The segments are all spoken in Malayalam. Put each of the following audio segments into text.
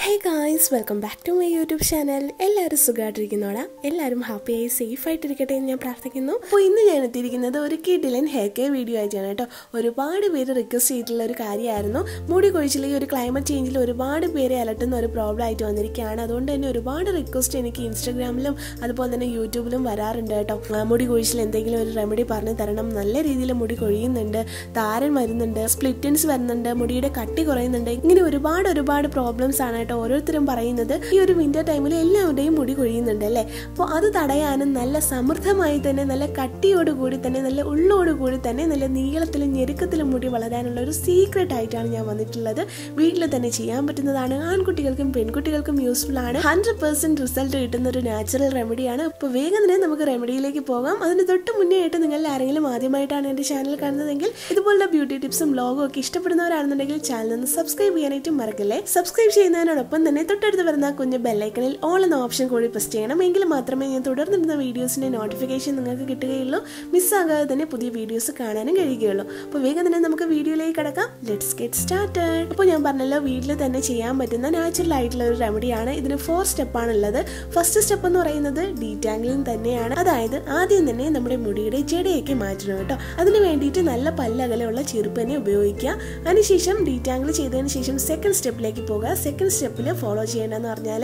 Hey guys welcome back to my YouTube channel എല്ലാവരും സുഖമായിട്ടിരിക്കുന്നോടാ എല്ലാവരും ഹാപ്പിയായി സേഫ് ആയിട്ടിരിക്കട്ടെ എന്ന് ഞാൻ പ്രാർത്ഥിക്കുന്നു. അപ്പോൾ ഇന്ന് ഞാൻ എത്തിയിരിക്കുന്നത് ഒരു കിഡിലൻ ഹെയർ കെയർ വീഡിയോ ആയിട്ടാണ് കേട്ടോ. ഒരുപാട് പേര് റിക്വസ്റ്റ് ചെയ്തിട്ടുള്ള ഒരു കാര്യമായിരുന്നു. മുടി കൊഴിച്ചിൽ ഈ ഒരു ക്ലൈമറ്റ് ചേഞ്ചിൽ ഒരുപാട് പേരെ അലട്ടുന്ന ഒരു പ്രോബ്ലം ആയിട്ട് വന്നിരിക്കുകയാണ്. അതുകൊണ്ട് തന്നെ ഒരുപാട് റിക്വസ്റ്റ് എനിക്ക് ഇൻസ്റ്റാഗ്രാമിലും അതുപോലെ തന്നെ യൂട്യൂബിലും വരാറുണ്ട് കേട്ടോ. മുടി കൊഴിച്ചിൽ എന്തെങ്കിലും ഒരു റെമഡി പറഞ്ഞു തരണം. നല്ല രീതിയിൽ മുടി കൊഴിയുന്നുണ്ട് താരൻ വരുന്നുണ്ട് സ്പ്ലിറ്റൻസ് വരുന്നുണ്ട് മുടിയുടെ കട്ടി കുറയുന്നുണ്ട്. ഇങ്ങനെ ഒരുപാട് ഒരുപാട് പ്രോബ്ലംസ് ആണ് കേട്ടോ ഓരോരുത്തരും പറയുന്നത് ഈ ഒരു വിന്റർ ടൈമിൽ എല്ലാവരുടെയും മുടി കൊഴിയുന്നുണ്ട് അല്ലേ? അപ്പോൾ അത് തടയാനും നല്ല സമൃദ്ധമായി തന്നെ നല്ല കട്ടിയോടുകൂടി തന്നെ നല്ല ഉള്ളോടുകൂടി തന്നെ നല്ല നീളത്തിലും ഞെരുക്കത്തിലും മുടി വളരാനുള്ള ഒരു സീക്രട്ട് ആയിട്ടാണ് ഞാൻ വന്നിട്ടുള്ളത്. വീട്ടിൽ തന്നെ ചെയ്യാൻ പറ്റുന്നതാണ്. ആൺകുട്ടികൾക്കും പെൺകുട്ടികൾക്കും യൂസ്ഫുൾ ആണ്. ഹൺഡ്രഡ് പെർസെന്റ് റിസൾട്ട് കിട്ടുന്ന ഒരു നാച്ചുറൽ റെമഡിയാണ് അപ്പോൾ വേഗം തന്നെ നമുക്ക് റെമഡിയിലേക്ക് പോകാം. അതിന് തൊട്ട് മുന്നേ ആയിട്ട് നിങ്ങൾ ആരെങ്കിലും ആദ്യമായിട്ടാണ് എന്റെ ചാനൽ കാണുന്നതെങ്കിൽ ഇതുപോലുള്ള ബ്യൂട്ടി ടിപ്സും ലോഗോ ഒക്കെ ഇഷ്ടപ്പെടുന്നവരാണെന്നുണ്ടെങ്കിൽ ചാനൽ ഒന്ന് സബ്സ്ക്രൈബ് ചെയ്യാനായിട്ടും മറക്കല്ലേ? സബ്സ്ക്രൈബ് ചെയ്യുന്നതിനോടൊപ്പം തന്നെ തൊട്ടടുത്ത് വരുന്ന കുഞ്ഞ് ബെല്ലൈക്കണിൽ ഓൾ എന്ന ഓപ്ഷൻ കൂടി പ്രസ് ചെയ്യണം. എങ്കിൽ മാത്രമേ ഞാൻ തുടർന്നിരുന്ന വീഡിയോസിന്റെ നോട്ടിഫിക്കേഷൻ നിങ്ങൾക്ക് കിട്ടുകയുള്ളൂ. മിസ്സാകാതെ തന്നെ പുതിയ വീഡിയോസ് കാണാനും കഴിയുകയുള്ളൂ. അപ്പോൾ വേഗം തന്നെ നമുക്ക് വീഡിയോയിലേക്ക് കിടക്കാം. ലെറ്റ്സ് ഗെറ്റ് സ്റ്റാർട്ടഡ് അപ്പോൾ ഞാൻ പറഞ്ഞല്ലോ വീട്ടിൽ തന്നെ ചെയ്യാൻ പറ്റുന്ന നാച്ചുറൽ ആയിട്ടുള്ള ഒരു റെമഡിയാണ് ഇതിന് ഫോർ സ്റ്റെപ്പാണുള്ളത് ഫസ്റ്റ് സ്റ്റെപ്പ് എന്ന് പറയുന്നത് ഡീറ്റാംഗിളിംഗ് തന്നെയാണ്. അതായത് ആദ്യം തന്നെ നമ്മുടെ മുടിയുടെ ജടയൊക്കെ മാറ്റണം കേട്ടോ. അതിന് വേണ്ടിയിട്ട് നല്ല പല്ലകലുള്ള ചെറുപ്പനെ ഉപയോഗിക്കുക. അതിനുശേഷം ഡീറ്റാംഗിൾ ചെയ്തതിന് ശേഷം സെക്കൻഡ് സ്റ്റെപ്പിലേക്ക് പോകുക സെക്കൻഡ് സ്റ്റെപ്പിൽ ഫോളോ ചെയ്യേണ്ടതെന്ന് പറഞ്ഞാൽ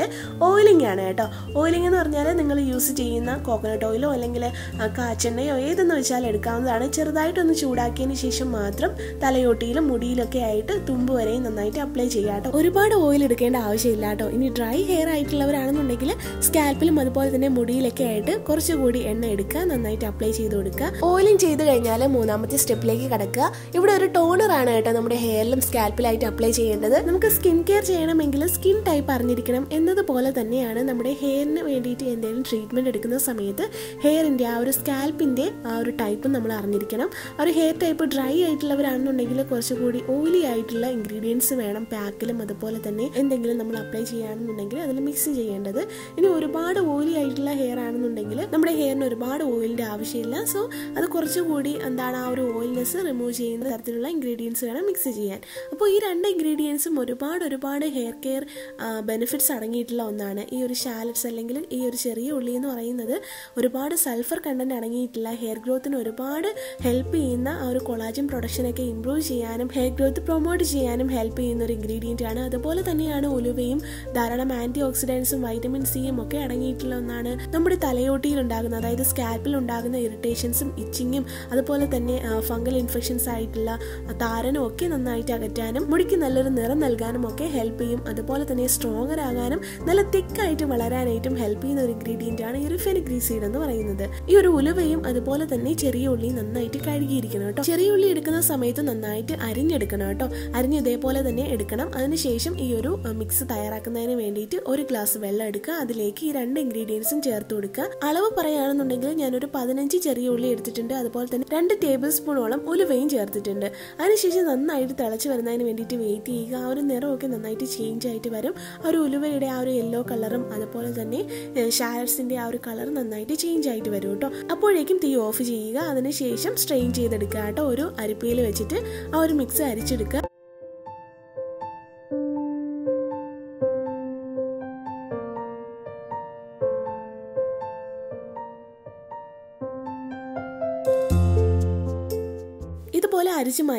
ഓയിലിംഗ് ആണ് കേട്ടോ. ഓയിലിംഗ് എന്ന് പറഞ്ഞാൽ നിങ്ങൾ യൂസ് ചെയ്യുന്ന കോക്കനട്ട് ഓയിലോ അല്ലെങ്കിൽ കാച്ചെണ്ണയോ ഏതെന്ന് വെച്ചാൽ എടുക്കാവുന്നതാണ്. ചെറുതായിട്ടൊന്ന് ചൂടാക്കിയതിന് ശേഷം മാത്രം തലയോട്ടിയിലും മുടിയിലൊക്കെ ആയിട്ട് തുമ്പ് വരെയും നന്നായിട്ട് അപ്ലൈ ചെയ്യുക കേട്ടോ. ഒരുപാട് ഓയിൽ എടുക്കേണ്ട ആവശ്യമില്ല കേട്ടോ. ഇനി ഡ്രൈ ഹെയർ ആയിട്ടുള്ളവരാണെന്നുണ്ടെങ്കിൽ സ്കാൽപ്പിലും അതുപോലെ തന്നെ മുടിയിലൊക്കെ ആയിട്ട് കുറച്ചുകൂടി എണ്ണ എടുക്കുക നന്നായിട്ട് അപ്ലൈ ചെയ്ത് കൊടുക്കുക. ഓയിലിംഗ് ചെയ്ത് കഴിഞ്ഞാൽ മൂന്നാമത്തെ സ്റ്റെപ്പിലേക്ക് കിടക്കുക. ഇവിടെ ഒരു ടോണർ ആണ് കേട്ടോ നമ്മുടെ ഹെയറിലും സ്കാൽപ്പിലായിട്ട് അപ്ലൈ ചെയ്യേണ്ടത്. നമുക്ക് സ്കിൻ കെയർ ചെയ്യണമെങ്കിൽ സ്കിൻ ടൈപ്പ് അറിഞ്ഞിരിക്കണം എന്നതുപോലെ തന്നെയാണ് നമ്മുടെ ഹെയറിന് വേണ്ടിയിട്ട് എന്തെങ്കിലും ട്രീറ്റ്മെന്റ് എടുക്കുന്ന സമയത്ത് ഹെയറിന്റെ ആ ഒരു സ്കാൽപ്പിന്റെ ആ ഒരു ടൈപ്പ് നമ്മൾ അറിഞ്ഞിരിക്കണം. ആ ഒരു ഹെയർ ടൈപ്പ് ഡ്രൈ ആയിട്ടുള്ളവരാണെന്നുണ്ടെങ്കിൽ കുറച്ചുകൂടി ഓയിലി ആയിട്ടുള്ള ഇൻഗ്രീഡിയൻസ് വേണം പാക്കിലും അതുപോലെ തന്നെ എന്തെങ്കിലും നമ്മൾ അപ്ലൈ ചെയ്യുകയാണെന്നുണ്ടെങ്കിൽ അതിൽ മിക്സ് ചെയ്യേണ്ടത്. ഇനി ഒരുപാട് ഓയിലി ആയിട്ടുള്ള ഹെയർ ആണെന്നുണ്ടെങ്കിൽ നമ്മുടെ ഹെയറിന് ഒരുപാട് ഓയിലിന്റെ ആവശ്യമില്ല. സോ അത് കുറച്ചുകൂടി എന്താണ് ആ ഒരു ഓയിൽനെസ് റിമൂവ് ചെയ്യുന്ന തരത്തിലുള്ള ഇൻഗ്രീഡിയൻസ് വേണം മിക്സ് ചെയ്യാൻ. അപ്പോൾ ഈ രണ്ട് ഇൻഗ്രീഡിയൻസും ഒരുപാട് ഒരുപാട് ഹെയർ ബെനിഫിറ്റ്സ് അടങ്ങിയിട്ടുള്ള ഒന്നാണ്. ഈ ഒരു ഷാലറ്റ്സ് അല്ലെങ്കിൽ ഈ ഒരു ചെറിയ ഉള്ളി എന്ന് പറയുന്നത് ഒരുപാട് സൾഫർ കണ്ടന്റ് അടങ്ങിയിട്ടുള്ള ഹെയർ ഗ്രോത്തിന് ഒരുപാട് ഹെൽപ്പ് ചെയ്യുന്ന ആ ഒരു കൊളാജൻ പ്രൊഡക്ഷനൊക്കെ ഇംപ്രൂവ് ചെയ്യാനും ഹെയർ ഗ്രോത്ത് പ്രൊമോട്ട് ചെയ്യാനും ഹെൽപ്പ് ചെയ്യുന്ന ഒരു ഇൻഗ്രീഡിയന്റ് ആണ്. അതുപോലെ തന്നെയാണ് ഉലുവയും ധാരാളം ആന്റി ഓക്സിഡൻസും വൈറ്റമിൻ സിയും ഒക്കെ അടങ്ങിയിട്ടുള്ള ഒന്നാണ്. നമ്മുടെ തലയോട്ടിയിൽ ഉണ്ടാകുന്ന അതായത് സ്കാൽപ്പിൽ ഉണ്ടാകുന്ന ഇറിറ്റേഷൻസും ഇച്ചിങ്ങും അതുപോലെ തന്നെ ഫംഗൽ ഇൻഫെക്ഷൻസ് ആയിട്ടുള്ള താരനും ഒക്കെ നന്നായിട്ട് അകറ്റാനും മുടിക്ക് നല്ലൊരു നിറം നൽകാനും ഒക്കെ ഹെൽപ്പ് ചെയ്യും. അതുപോലെ തന്നെ സ്ട്രോങ്ങർ ആകാനും നല്ല തിക്കായിട്ട് വളരാനായിട്ടും ഹെൽപ്പ് ചെയ്യുന്ന ഒരു ഇൻഗ്രീഡിയന്റ് ആണ് ഈ ഒരു ഫെനിഗ്രീ സീഡ് എന്ന് പറയുന്നത്. ഈ ഒരു ഉലുവയും അതുപോലെ തന്നെ ചെറിയ ഉള്ളിയും നന്നായിട്ട് കഴുകിയിരിക്കണം കേട്ടോ. ചെറിയ ഉള്ളി എടുക്കുന്ന സമയത്ത് നന്നായിട്ട് അരിഞ്ഞെടുക്കണം കേട്ടോ. അരിഞ്ഞ് ഇതേപോലെ തന്നെ എടുക്കണം. അതിനുശേഷം ഈ ഒരു മിക്സ് തയ്യാറാക്കുന്നതിന് വേണ്ടിയിട്ട് ഒരു ഗ്ലാസ് വെള്ളം എടുക്കുക. അതിലേക്ക് ഈ രണ്ട് ഇൻഗ്രീഡിയൻസും ചേർത്ത് കൊടുക്കുക. അളവ് പറയുകയാണെന്നുണ്ടെങ്കിൽ ഞാനൊരു പതിനഞ്ച് ചെറിയ ഉള്ളി എടുത്തിട്ടുണ്ട്. അതുപോലെ തന്നെ രണ്ട് ടേബിൾ സ്പൂണോളം ഉലുവയും ചേർത്തിട്ടുണ്ട്. അതിനുശേഷം നന്നായിട്ട് തിളച്ച് വരുന്നതിന് വേണ്ടിയിട്ട് വെയിറ്റ് ചെയ്യുക. ആ ഒരു നിറമൊക്കെ നന്നായിട്ട് ചേഞ്ച് ആയിട്ട് വരും. ആ ഒരു ഉലുവയുടെ ആ ഒരു യെല്ലോ കളറും അതുപോലെ തന്നെ ഷാർസിന്റെ ആ ഒരു കളർ നന്നായിട്ട് ചേഞ്ച് ആയിട്ട് വരും കേട്ടോ അപ്പോഴേക്കും തീ ഓഫ് ചെയ്യുക. അതിനുശേഷം സ്ട്രെയിൻ ചെയ്തെടുക്കുക കേട്ടോ ഒരു അരിപ്പയിൽ വെച്ചിട്ട് ആ ഒരു മിക്സ് അരിച്ചെടുക്കുക.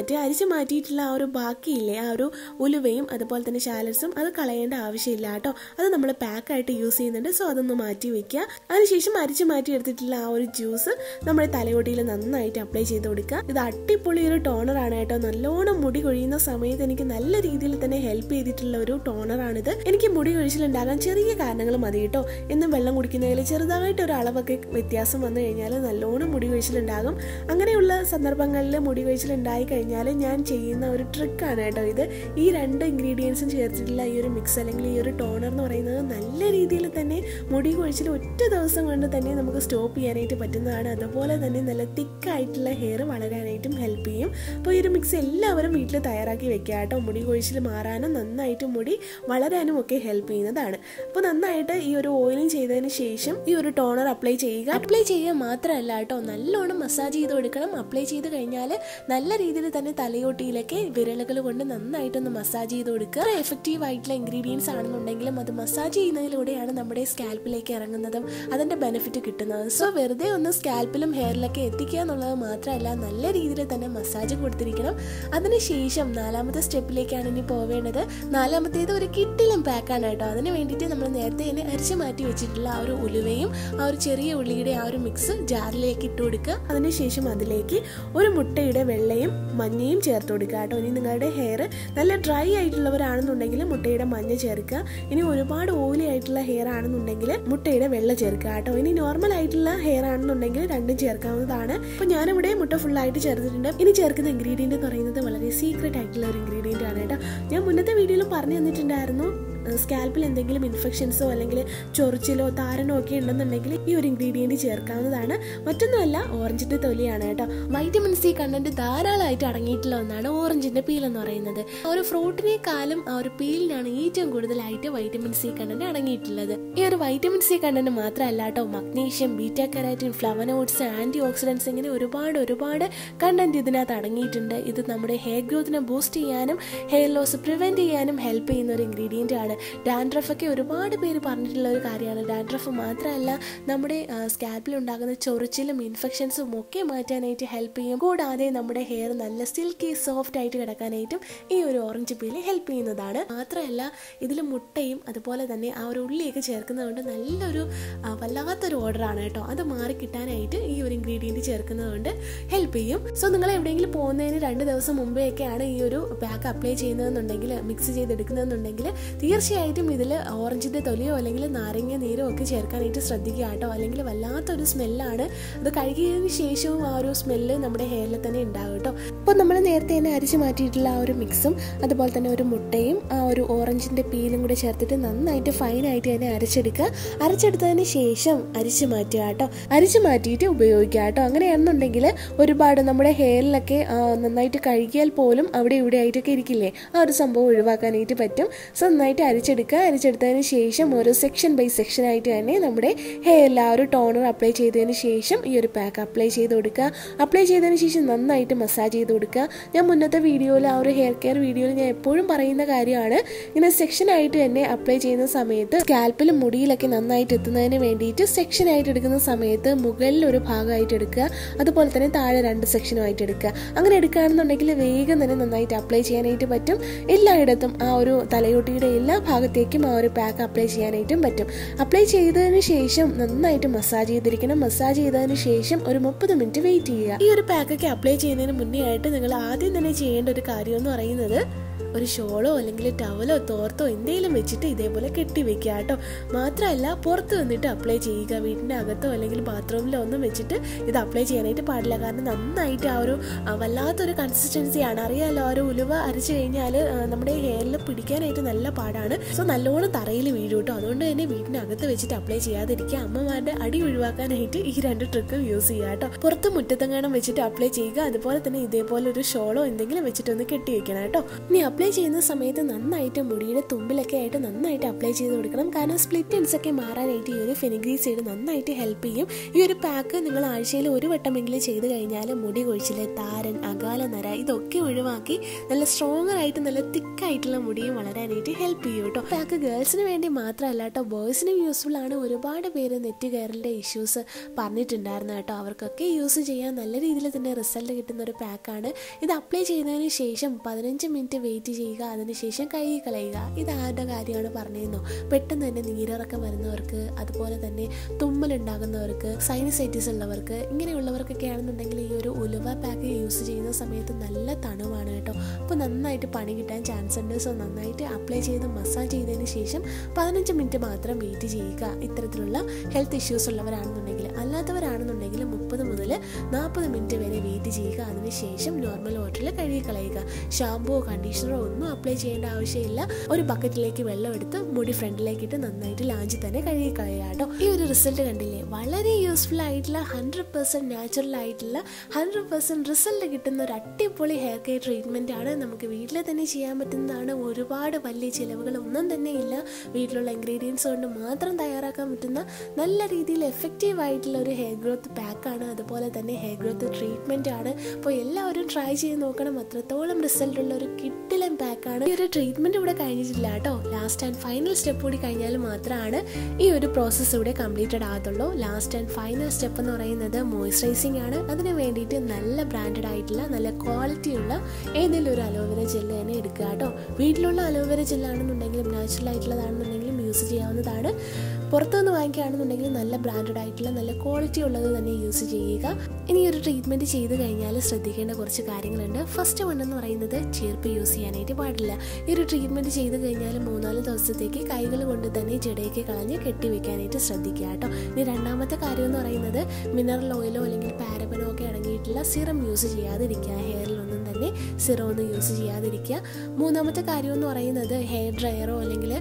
മാറ്റി അരിച്ചു മാറ്റിയിട്ടുള്ള ആ ഒരു ബാക്കിയില്ലേ ആ ഒരു ഉലുവയും അതുപോലെ തന്നെ ശാലസും അത് കളയേണ്ട ആവശ്യമില്ല കേട്ടോ. അത് നമ്മൾ പാക്കായിട്ട് യൂസ് ചെയ്യുന്നുണ്ട്. സോ അതൊന്ന് മാറ്റി വെക്കുക. അതിനുശേഷം അരിച്ചു മാറ്റി എടുത്തിട്ടുള്ള ആ ഒരു ജ്യൂസ് നമ്മുടെ തലയോട്ടിയിൽ നന്നായിട്ട് അപ്ലൈ ചെയ്ത് കൊടുക്കുക. ഇത് അടിപൊളി ഒരു ടോണറാണ് കേട്ടോ. നല്ലോണം മുടി കൊഴിയുന്ന സമയത്ത് എനിക്ക് നല്ല രീതിയിൽ തന്നെ ഹെൽപ്പ് ചെയ്തിട്ടുള്ള ഒരു ടോണറാണിത് എനിക്ക് മുടി കൊഴിച്ചിലുണ്ടാകാൻ ചെറിയ കാരണങ്ങൾ മതി കേട്ടോ. എന്നും വെള്ളം കുടിക്കുന്നതിൽ ചെറുതായിട്ട് ഒരു അളവൊക്കെ വ്യത്യാസം വന്നു കഴിഞ്ഞാൽ നല്ലോണം മുടി കൊഴിച്ചിലുണ്ടാകും. അങ്ങനെയുള്ള സന്ദർഭങ്ങളിൽ മുടി കൊഴിച്ചിൽ ഉണ്ടായി കഴിഞ്ഞാൽ ഞാൻ ചെയ്യുന്ന ഒരു ട്രിക്കാണ് കേട്ടോ ഇത്. ഈ രണ്ട് ഇൻഗ്രീഡിയൻസും ചേർത്തിട്ടുള്ള ഈ ഒരു മിക്സ് അല്ലെങ്കിൽ ഈ ഒരു ടോണർ എന്ന് പറയുന്നത് നല്ല രീതിയിൽ തന്നെ മുടി കൊഴിച്ചിൽ ഒറ്റ ദിവസം കൊണ്ട് തന്നെ നമുക്ക് സ്റ്റോപ്പ് ചെയ്യാനായിട്ട് പറ്റുന്നതാണ്. അതുപോലെ തന്നെ നല്ല തിക്കായിട്ടുള്ള ഹെയർ വളരാനായിട്ടും ഹെൽപ്പ് ചെയ്യും. അപ്പോൾ ഈ ഒരു മിക്സ് എല്ലാവരും വീട്ടിൽ തയ്യാറാക്കി വെക്കുക കേട്ടോ. മുടി കൊഴിച്ചിൽ മാറാനും നന്നായിട്ട് മുടി വളരാനും ഒക്കെ ഹെൽപ്പ് ചെയ്യുന്നതാണ്. അപ്പോൾ നന്നായിട്ട് ഈ ഒരു ഓയിലിംഗ് ചെയ്തതിന് ശേഷം ഈ ഒരു ടോണർ അപ്ലൈ ചെയ്യുക. അപ്ലൈ ചെയ്യുക മാത്രമല്ല കേട്ടോ. നല്ലോണം മസാജ് ചെയ്ത് കൊടുക്കണം. അപ്ലൈ ചെയ്ത് കഴിഞ്ഞാൽ നല്ല രീതിയിൽ തന്നെ തലയോട്ടിയിലൊക്കെ വിരലുകൾ കൊണ്ട് നന്നായിട്ടൊന്ന് മസാജ് ചെയ്ത് കൊടുക്കുക. എഫക്റ്റീവ് ആയിട്ടുള്ള ഇൻഗ്രീഡിയൻസ് ആണെന്നുണ്ടെങ്കിലും അത് മസാജ് ചെയ്യുന്നതിലൂടെയാണ് നമ്മുടെ സ്കാൽപ്പിലേക്ക് ഇറങ്ങുന്നതും അതിന്റെ ബെനിഫിറ്റ് കിട്ടുന്നത്. സോ വെറുതെ ഒന്ന് സ്കാൽപ്പിലും ഹെയറിലൊക്കെ എത്തിക്കുക എന്നുള്ളത് മാത്രമല്ല നല്ല രീതിയിൽ തന്നെ മസാജ് കൊടുത്തിരിക്കണം. അതിനുശേഷം നാലാമത്തെ സ്റ്റെപ്പിലേക്കാണ് ഇനി പോവേണ്ടത്. നാലാമത്തേത് ഒരു കിട്ടിലും പാക്കാണ് കേട്ടോ അതിന് വേണ്ടിയിട്ട് നമ്മൾ നേരത്തെ തന്നെ അരിച്ചു മാറ്റി വെച്ചിട്ടുള്ള ആ ഒരു ഉലുവയും ആ ഒരു ചെറിയ ഉള്ളിയുടെ ആ ഒരു മിക്സ് ജാറിലേക്ക് ഇട്ട് കൊടുക്കുക. അതിനുശേഷം അതിലേക്ക് ഒരു മുട്ടയുടെ വെള്ളയും മഞ്ഞയും ചേർത്ത് കൊടുക്കുക കേട്ടോ. ഇനി നിങ്ങളുടെ ഹെയർ നല്ല ഡ്രൈ ആയിട്ടുള്ളവരാണെന്നുണ്ടെങ്കിൽ മുട്ടയുടെ മഞ്ഞ ചേർക്കുക. ഇനി ഒരുപാട് ഓയിലി ആയിട്ടുള്ള ഹെയർ ആണെന്നുണ്ടെങ്കിൽ മുട്ടയുടെ വെള്ള ചേർക്കുക കേട്ടോ. ഇനി നോർമൽ ആയിട്ടുള്ള ഹെയർ ആണെന്നുണ്ടെങ്കിൽ രണ്ടും ചേർക്കാവുന്നതാണ്. അപ്പൊ ഞാനിവിടെ മുട്ട ഫുൾ ആയിട്ട് ചേർത്തിട്ടുണ്ട്. ഇനി ചേർക്കുന്ന ഇൻഗ്രീഡിയന്റ് എന്ന് പറയുന്നത് വളരെ സീക്രട്ട് ആയിട്ടുള്ള ഒരു ഇൻഗ്രീഡിയന്റ് ആണ് കേട്ടോ. ഞാൻ മുന്നത്തെ വീഡിയോയിൽ പറഞ്ഞു തന്നിട്ടുണ്ടായിരുന്നു. സ്കാൽപ്പിൽ എന്തെങ്കിലും ഇൻഫെക്ഷൻസോ അല്ലെങ്കിൽ ചൊറിച്ചിലോ താരനോ ഒക്കെ ഉണ്ടെന്നുണ്ടെങ്കിൽ ഈ ഒരു ഇൻഗ്രീഡിയന്റ് ചേർക്കാവുന്നതാണ്. മറ്റൊന്നുമല്ല ഓറഞ്ചിന്റെ തൊലിയാണ് കേട്ടോ. വൈറ്റമിൻ സി കണ്ടന്റ് ധാരാളമായിട്ട് അടങ്ങിയിട്ടുള്ള ഒന്നാണ് ഓറഞ്ചിന്റെ പീൽ എന്ന് പറയുന്നത്. ഒരു ഫ്രൂട്ടിനേക്കാളും ആ ഒരു പീലിനാണ് ഏറ്റവും കൂടുതലായിട്ട് വൈറ്റമിൻ സി കണ്ടന്റ് അടങ്ങിയിട്ടുള്ളത്. ഈ ഒരു വൈറ്റമിൻ സി കണ്ടന്റ് മാത്രമല്ല കേട്ടോ magnesium beta carotene flavonoids anti oxidants ഇങ്ങനെ ഒരുപാട് ഒരുപാട് കണ്ടന്റ് ഇതിനകത്ത് അടങ്ങിയിട്ടുണ്ട്. ഇത് നമ്മുടെ ഹെയർ ഗ്രോത്തിനെ ബൂസ്റ്റ് ചെയ്യാനും ഹെയർ ലോസ് പ്രിവെന്റ് ചെയ്യാനും ഹെൽപ്പ് ചെയ്യുന്ന ഒരു ഇൻഗ്രീഡിയന്റ് ആണ്. ഡാൻഡ്രഫ് ഒക്കെ ഒരുപാട് പേര് പറഞ്ഞിട്ടുള്ള ഒരു കാര്യമാണ്. ഡാൻഡ്രഫ് മാത്രമല്ല നമ്മുടെ സ്കാൽപ്പിൽ ഉണ്ടാകുന്ന ചൊറിച്ചിലും ഇൻഫെക്ഷൻസും ഒക്കെ മാറ്റാനായിട്ട് ഹെൽപ്പ് ചെയ്യും. കൂടാതെ നമ്മുടെ ഹെയർ നല്ല സിൽക്കി സോഫ്റ്റ് ആയിട്ട് കിടക്കാനായിട്ടും ഈ ഒരു ഓറഞ്ച് പീൽ ഹെൽപ്പ് ചെയ്യുന്നതാണ്. മാത്രമല്ല ഇതിൽ മുട്ടയും അതുപോലെ തന്നെ ആ ഒരു ഉള്ളിയൊക്കെ ചേർക്കുന്നതുകൊണ്ട് നല്ലൊരു വല്ലാത്തൊരു ഓർഡറാണ് കേട്ടോ. അത് മാറി കിട്ടാനായിട്ട് ഈ ഒരു ഇൻഗ്രീഡിയന്റ് ചേർക്കുന്നതുകൊണ്ട് ഹെൽപ്പ് ചെയ്യും. സോ നിങ്ങൾ എവിടെയെങ്കിലും പോകുന്നതിന് രണ്ട് ദിവസം മുമ്പേ ഒക്കെയാണ് ഈ ഒരു പാക്ക് അപ്ലൈ ചെയ്യുന്നതെന്നുണ്ടെങ്കിൽ മിക്സ് ചെയ്തെടുക്കുന്നതെന്നുണ്ടെങ്കിൽ തീർച്ചയായിട്ടും ഇതിൽ ഓറഞ്ചിന്റെ തൊലിയോ അല്ലെങ്കിൽ നാരങ്ങ നീരോ ഒക്കെ ചേർക്കാനായിട്ട് ശ്രദ്ധിക്കുക കേട്ടോ. അല്ലെങ്കിൽ വല്ലാത്തൊരു സ്മെല്ലാണ്. അത് കഴുകിയതിന് ശേഷവും ആ ഒരു സ്മെല്ല് നമ്മുടെ ഹെയറിൽ തന്നെ ഉണ്ടാകും കേട്ടോ. അപ്പോൾ നമ്മൾ നേരത്തെ തന്നെ അരിച്ചു മാറ്റിയിട്ടുള്ള ആ ഒരു മിക്സും അതുപോലെ തന്നെ ഒരു മുട്ടയും ആ ഒരു ഓറഞ്ചിന്റെ പീലും കൂടെ ചേർത്തിട്ട് നന്നായിട്ട് ഫൈനായിട്ട് തന്നെ അരച്ചെടുക്കുക. അരച്ചെടുത്തതിന് ശേഷം അരിച്ചു മാറ്റുക കേട്ടോ. അരിച്ചു മാറ്റിയിട്ട് ഉപയോഗിക്കുക കേട്ടോ. അങ്ങനെയാണെന്നുണ്ടെങ്കിൽ ഒരുപാട് നമ്മുടെ ഹെയറിലൊക്കെ നന്നായിട്ട് കഴുകിയാൽ പോലും അവിടെ ഇവിടെ ആയിട്ടൊക്കെ ഇരിക്കില്ലേ? ആ ഒരു സംഭവം ഒഴിവാക്കാനായിട്ട് പറ്റും. സോ നന്നായിട്ട് അരിച്ചെടുക്കുക. അരിച്ചെടുത്തതിന് ശേഷം ഓരോ സെക്ഷൻ ബൈ സെക്ഷൻ ആയിട്ട് തന്നെ നമ്മുടെ ഹെയർ ആ ഒരു ടോണർ അപ്ലൈ ചെയ്തതിന് ശേഷം ഈ ഒരു പാക്ക് അപ്ലൈ ചെയ്ത് കൊടുക്കുക. അപ്ലൈ ചെയ്തതിന് ശേഷം നന്നായിട്ട് മസാജ് ചെയ്ത് കൊടുക്കുക. ഞാൻ മുന്നത്തെ വീഡിയോയിൽ ആ ഒരു ഹെയർ കെയർ വീഡിയോയിൽ ഞാൻ എപ്പോഴും പറയുന്ന കാര്യമാണ്. ഇങ്ങനെ സെക്ഷൻ ആയിട്ട് തന്നെ അപ്ലൈ ചെയ്യുന്ന സമയത്ത് സ്കാൽപ്പിലും മുടിയിലൊക്കെ നന്നായിട്ട് എത്തുന്നതിന് വേണ്ടിയിട്ട് സെക്ഷൻ ആയിട്ട് എടുക്കുന്ന സമയത്ത് മുകളിൽ ഒരു ഭാഗമായിട്ട് എടുക്കുക. അതുപോലെ തന്നെ താഴെ രണ്ട് സെക്ഷനുമായിട്ട് എടുക്കുക. അങ്ങനെ എടുക്കുകയാണെന്നുണ്ടെങ്കിൽ വേഗം തന്നെ നന്നായിട്ട് അപ്ലൈ ചെയ്യാനായിട്ട് പറ്റും. എല്ലായിടത്തും ആ ഒരു തലയോട്ടിയുടെ എല്ലാ ഭാഗത്തേക്കും ആ ഒരു പാക്ക് അപ്ലൈ ചെയ്യാനായിട്ടും പറ്റും. അപ്ലൈ ചെയ്തതിന് ശേഷം നന്നായിട്ട് മസാജ് ചെയ്തിരിക്കണം. മസാജ് ചെയ്തതിന് ശേഷം ഒരു മുപ്പത് മിനിറ്റ് വെയിറ്റ് ചെയ്യുക. ഈ ഒരു പാക്കൊക്കെ അപ്ലൈ ചെയ്യുന്നതിന് മുന്നേ ആയിട്ട് നിങ്ങൾ ആദ്യം തന്നെ ചെയ്യേണ്ട ഒരു കാര്യം എന്ന് പറയുന്നത് ഒരു ഷോളോ അല്ലെങ്കിൽ ടവലോ തോർത്തോ എന്തെങ്കിലും വെച്ചിട്ട് ഇതേപോലെ കെട്ടി വെക്കുക കേട്ടോ. മാത്രമല്ല പുറത്ത് നിന്നിട്ട് അപ്ലൈ ചെയ്യുക വീടിന്റെ അകത്തോ അല്ലെങ്കിൽ ബാത്റൂമിലോ ഒന്നും വെച്ചിട്ട് ഇത് അപ്ലൈ ചെയ്യാനായിട്ട് പാടില്ല. കാരണം നന്നായിട്ട് ആ ഒരു വല്ലാത്തൊരു കൺസിസ്റ്റൻസിയാണ് അറിയാമല്ലോ ആ ഒരു ഉലുവ അരച്ചു കഴിഞ്ഞാൽ നമ്മുടെ ഹെയറിൽ പിടിക്കാനായിട്ട് നല്ല പാടാണ്. സോ നല്ലോണം തറയിൽ വീഴും കേട്ടോ. അതുകൊണ്ട് തന്നെ വീടിന്റെ അകത്ത് വെച്ചിട്ട് അപ്ലൈ ചെയ്യാതിരിക്കുക. അമ്മമാരുടെ അടി ഒഴിവാക്കാനായിട്ട് ഈ രണ്ട് ട്രിക്കും യൂസ് ചെയ്യുക കേട്ടോ. പുറത്ത് മുറ്റത്തെങ്ങാനും വെച്ചിട്ട് അപ്ലൈ ചെയ്യുക. അതുപോലെ തന്നെ ഇതേപോലെ ഒരു ഷോളോ എന്തെങ്കിലും വെച്ചിട്ടൊന്ന് കെട്ടി വെക്കണം കേട്ടോ. ഇനി അപ്ലൈ ചെയ്യുന്ന സമയത്ത് നന്നായിട്ട് മുടിയുടെ തുമ്പിലൊക്കെ ആയിട്ട് നന്നായിട്ട് അപ്ലൈ ചെയ്ത് കൊടുക്കണം. കാരണം സ്പ്ലിറ്റ് എൻസ് ഒക്കെ മാറാനായിട്ട് ഈ ഒരു ഫെനിഗ്രീ സൈഡ് നന്നായിട്ട് ഹെൽപ്പ് ചെയ്യും. ഈ ഒരു പാക്ക് നിങ്ങൾ ആഴ്ചയിൽ ഒരു വട്ടമെങ്കിലും ചെയ്ത് കഴിഞ്ഞാൽ മുടി കൊഴിച്ചിൽ താരൻ അകാല നര ഇതൊക്കെ ഒഴിവാക്കി നല്ല സ്ട്രോങ്ങർ ആയിട്ട് നല്ല തിക്കായിട്ടുള്ള മുടിയും വളരാനായിട്ട് ഹെൽപ്പ് ചെയ്യും കേട്ടോ. പാക്ക് ഗേൾസിന് വേണ്ടി മാത്രമല്ല കേട്ടോ ബോയ്സിനും യൂസ്ഫുൾ ആണ്. ഒരുപാട് പേര് നെറ്റ് കയറിന്റെ ഇഷ്യൂസ് പറഞ്ഞിട്ടുണ്ടായിരുന്നു കേട്ടോ. അവർക്കൊക്കെ യൂസ് ചെയ്യാൻ നല്ല രീതിയിൽ തന്നെ റിസൾട്ട് കിട്ടുന്ന ഒരു പാക്കാണ് ഇത് അപ്ലൈ ചെയ്തതിന് ശേഷം പതിനഞ്ച് മിനിറ്റ് വെയിറ്റ് ചെയ്യുക അതിനുശേഷം കഴുകി കളയുക ഇത് ആരുടെ കാര്യമാണ് പറഞ്ഞിരുന്നു? പെട്ടെന്ന് തന്നെ നീരിറക്കം വരുന്നവർക്ക് അതുപോലെ തന്നെ തുമ്മലുണ്ടാകുന്നവർക്ക് സൈനസൈറ്റിസ് ഉള്ളവർക്ക് ഇങ്ങനെയുള്ളവർക്കൊക്കെ ആണെന്നുണ്ടെങ്കിൽ ഈ ഒരു ഉലുവ പാക്ക് യൂസ് ചെയ്യുന്ന സമയത്ത് നല്ല തണുവാണ് കേട്ടോ. അപ്പോൾ നന്നായിട്ട് പണി കിട്ടാൻ ചാൻസ് ഉണ്ട്. സോ നന്നായിട്ട് അപ്ലൈ ചെയ്ത് മസാജ് ചെയ്തതിന് ശേഷം പതിനഞ്ച് മിനിറ്റ് മാത്രം വെയിറ്റ് ചെയ്യുക. ഇത്തരത്തിലുള്ള ഹെൽത്ത് ഇഷ്യൂസ് ഉള്ളവരാണെന്നുണ്ടെങ്കിൽ അല്ലാത്തവരാണെന്നുണ്ടെങ്കിൽ മുപ്പത് മുതൽ നാൽപ്പത് മിനിറ്റ് വരെ വെയിറ്റ് ചെയ്യുക. അതിനുശേഷം നോർമൽ വാട്ടറിൽ കഴുകി കളയുക. ഷാമ്പുവോ കണ്ടീഷണറോ ഒന്നും അപ്ലൈ ചെയ്യേണ്ട ആവശ്യമില്ല. ഒരു ബക്കറ്റിലേക്ക് വെള്ളം എടുത്ത് മുടി ഫ്രണ്ടിലേക്ക് ഇട്ട് നന്നായിട്ട് ലാഞ്ചി തന്നെ കഴുകി കളയുക കേട്ടോ. ഈ ഒരു റിസൾട്ട് കണ്ടില്ലേ? വളരെ യൂസ്ഫുൾ ആയിട്ടുള്ള ഹൺഡ്രഡ് പെർസെന്റ് നാച്ചുറൽ ആയിട്ടുള്ള ഹൺഡ്രഡ് പെർസെന്റ് റിസൾട്ട് കിട്ടുന്ന ഒരു അടിപൊളി ഹെയർ കെയർ ട്രീറ്റ്മെന്റ് ആണ് നമുക്ക് വീട്ടിൽ തന്നെ ചെയ്യാൻ പറ്റുന്നതാണ്. ഒരുപാട് വലിയ ചിലവുകൾ ഒന്നും തന്നെ ഇല്ല. വീട്ടിലുള്ള ഇൻഗ്രീഡിയൻസ് കൊണ്ട് മാത്രം തയ്യാറാക്കാൻ പറ്റുന്ന നല്ല രീതിയിൽ എഫക്റ്റീവ് ആയിട്ടുള്ള ഒരു ഹെയർ ഗ്രോത്ത് പാക്കാണ് അതുപോലെ തന്നെ ഹെയർ ഗ്രോത്ത് ട്രീറ്റ്മെന്റ് ആണ്. അപ്പോൾ എല്ലാവരും ട്രൈ ചെയ്ത് നോക്കണം. അത്രത്തോളം റിസൾട്ട് ഉള്ള ഒരു കിട്ടിലൻ പാക്കാണ് ഈ ഒരു ട്രീറ്റ്മെന്റ് ഇവിടെ കഴിഞ്ഞിട്ടില്ല കേട്ടോ. ലാസ്റ്റ് ആൻഡ് ഫൈനൽ സ്റ്റെപ്പ് കൂടി കഴിഞ്ഞാൽ മാത്രമാണ് ഈ ഒരു പ്രോസസ്സ് ഇവിടെ കംപ്ലീറ്റഡ് ആകത്തുള്ളൂ. ലാസ്റ്റ് ആൻഡ് ഫൈനൽ സ്റ്റെപ്പ് എന്ന് പറയുന്നത് മോയ്സ്ചറൈസിങ് ആണ്. അതിന് വേണ്ടിയിട്ട് നല്ല ബ്രാൻഡഡ് ആയിട്ടുള്ള നല്ല ക്വാളിറ്റി ഉള്ള ഏതെങ്കിലും ഒരു അലോവേര ജെല്ല് തന്നെ എടുക്കുക കേട്ടോ. വീട്ടിലുള്ള അലോവേര ജെല്ലാണെന്നുണ്ടെങ്കിലും നാച്ചുറൽ ആയിട്ടുള്ളതാണെന്നുണ്ടെങ്കിലും യൂസ് ചെയ്യാവുന്നതാണ്. പുറത്തുനിന്ന് വാങ്ങിക്കുകയാണെന്നുണ്ടെങ്കിൽ നല്ല ബ്രാൻഡഡ് ആയിട്ടുള്ള നല്ല ക്വാളിറ്റി ഉള്ളത് തന്നെ യൂസ് ചെയ്യുക. ഇനി ഒരു ട്രീറ്റ്മെന്റ് ചെയ്ത് കഴിഞ്ഞാൽ ശ്രദ്ധിക്കേണ്ട കുറച്ച് കാര്യങ്ങളുണ്ട്. ഫസ്റ്റ് വൺ എന്ന് പറയുന്നത് ചേർപ്പ് യൂസ് ചെയ്യാനായിട്ട് പാടില്ല. ഈ ഒരു ട്രീറ്റ്മെന്റ് ചെയ്ത് കഴിഞ്ഞാൽ മൂന്നാൽ ദിവസത്തേക്ക് കൈകൾ കൊണ്ട് തന്നെ ജടയൊക്കെ കളഞ്ഞ് കെട്ടിവെക്കാനായിട്ട് ശ്രദ്ധിക്കുക കേട്ടോ. ഇനി രണ്ടാമത്തെ കാര്യം എന്ന് പറയുന്നത് മിനറൽ ഓയിലോ അല്ലെങ്കിൽ പാരബനോ ഒക്കെ അടങ്ങിയിട്ടുള്ള സിറം യൂസ് ചെയ്യാതിരിക്കുക. ഹെയറിലൊന്നും തന്നെ സിറം ഒന്നും യൂസ് ചെയ്യാതിരിക്കുക. മൂന്നാമത്തെ കാര്യം എന്ന് പറയുന്നത് ഹെയർ ഡ്രയറോ അല്ലെങ്കിൽ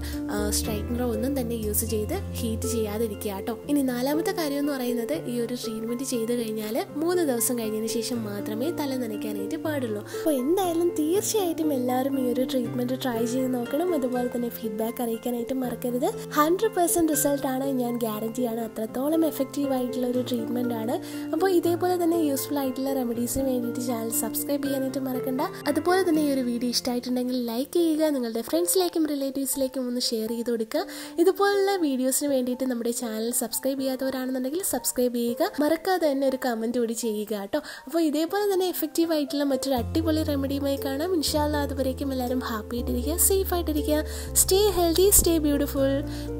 സ്ട്രൈറ്റ്നറോ ഒന്നും തന്നെ യൂസ് ചെയ്ത് ഹീറ്റ് ചെയ്യാതിരിക്കുക കേട്ടോ. ഇനി നാലാമത്തെ കാര്യം എന്ന് പറയുന്നത് ഈ ഒരു ട്രീറ്റ്മെന്റ് ചെയ്ത് കഴിഞ്ഞാൽ മൂന്ന് ദിവസം കഴിഞ്ഞതിന് ശേഷം മാത്രമേ തല നനയ്ക്കാനായിട്ട് പാടുള്ളൂ. അപ്പോൾ എന്തായാലും തീർച്ചയായിട്ടും എല്ലാവരും ഈ ഒരു ട്രീറ്റ്മെന്റ് ട്രൈ ചെയ്ത് നോക്കണം. അതുപോലെ തന്നെ ഫീഡ്ബാക്ക് അറിയിക്കാനായിട്ട് മറക്കരുത്. ഹൺഡ്രഡ് റിസൾട്ട് ആണ്. ഞാൻ ഗ്യാരണ്ടിയാണ് അത്രത്തോളം എഫക്റ്റീവ് ആയിട്ടുള്ള ഒരു ട്രീറ്റ്മെന്റ് ആണ്. അപ്പോൾ ഇതേപോലെ തന്നെ യൂസ്ഫുൾ ആയിട്ടുള്ള റെമഡീസിന് വേണ്ടിയിട്ട് ചാനൽ സബ്സ്ക്രൈബ് ചെയ്യാനായിട്ട് മറക്കണ്ട. അതുപോലെ തന്നെ ഈ ഒരു വീഡിയോ ഇഷ്ടമായിട്ടുണ്ടെങ്കിൽ ലൈക്ക് ചെയ്യുക നിങ്ങളുടെ ഫ്രണ്ട്സിലേക്കും റിലേറ്റീവ്സിലേക്കും ഒന്ന് ഷെയർ ചെയ്ത് കൊടുക്കുക. ഇതുപോലുള്ള വീഡിയോസിന് വേണ്ടിയിട്ട് നമ്മുടെ ചാനൽ സബ്സ്ക്രൈബ് ചെയ്യാത്തവരാണെന്നുണ്ടെങ്കിൽ സബ്സ്ക്രൈബ് ചെയ്യുക. മറക്കാതെ തന്നെ ഒരു കമന്റ് കൂടി ചെയ്യുക കേട്ടോ. അപ്പോൾ ഇതേപോലെ തന്നെ എഫക്റ്റീവ് ആയിട്ടുള്ള മറ്റൊരു അടിപൊളി റെമഡിയുമായി കാണാം. ഇൻഷാല്ല അതുവരേക്കും എല്ലാവരും ഹാപ്പി ആയിട്ടിരിക്കുക സേഫ് ആയിട്ടിരിക്കുക. Stay healthy stay beautiful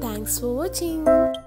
thanks for watching